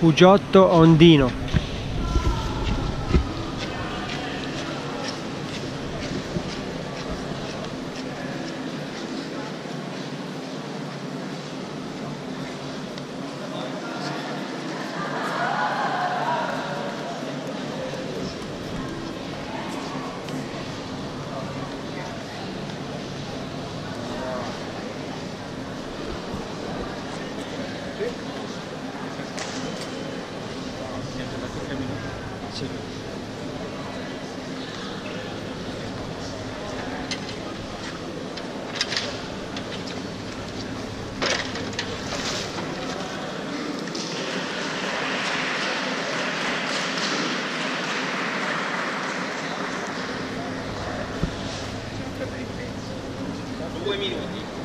Ugiotto Ondino. チーム。ここへ見るの？に。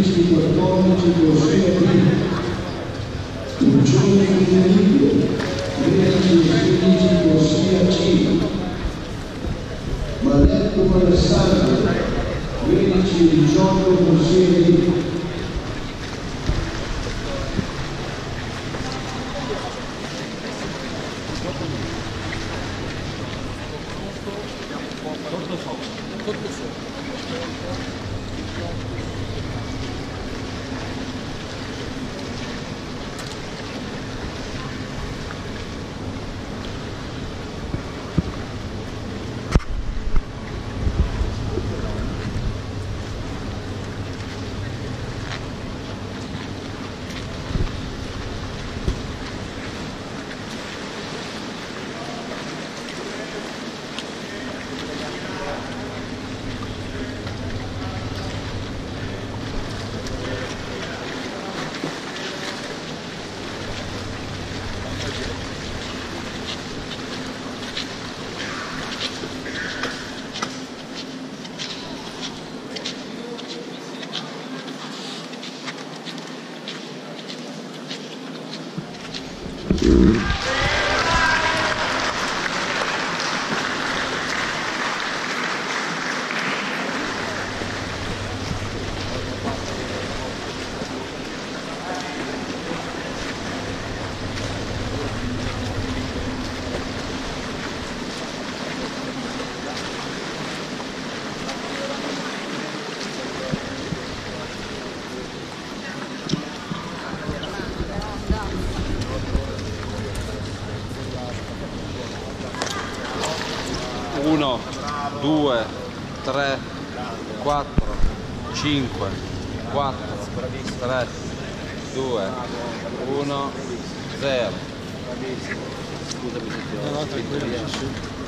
13 e 14 Corsia B, Lucione Federico, 13 e 16 Corsia C, Maletto Alessandro, 13 e 18 Corsia D, Hum. Uno, due, tre, quattro, cinque, quattro, tre, due, uno, zero. Scusami se ti ho